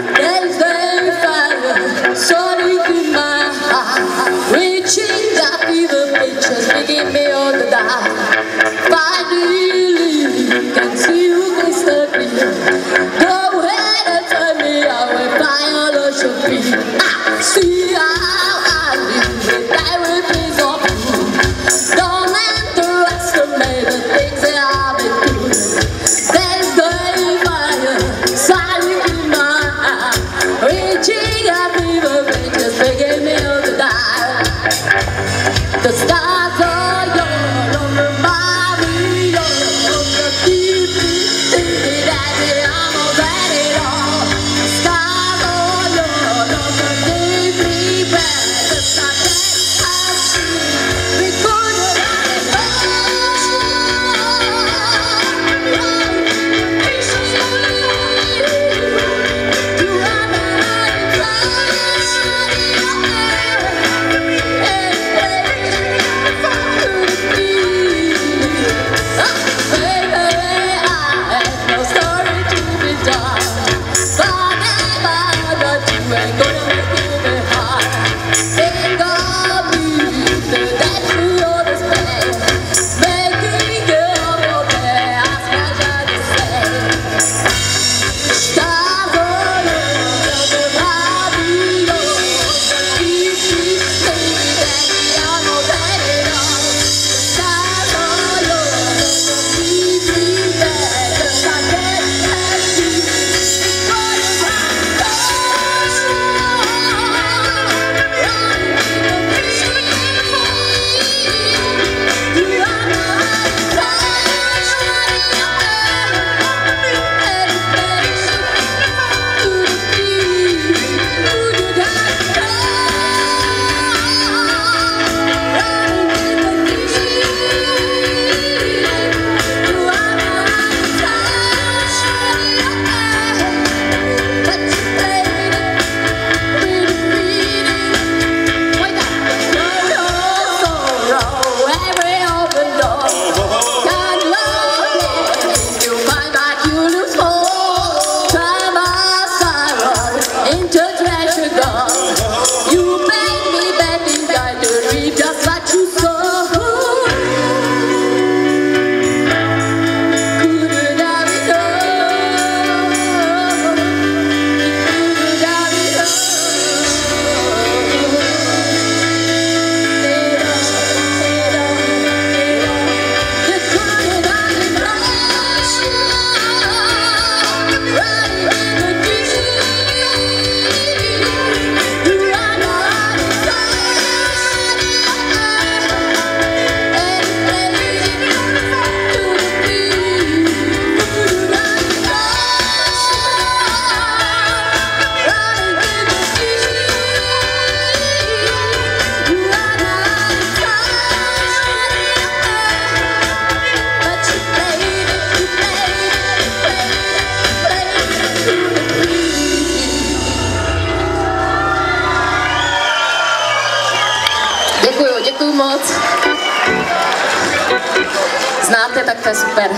There's been fire my heart, reaching the fever pitch, making me all the die. The stars. tu moc. Znáte, tak to je super.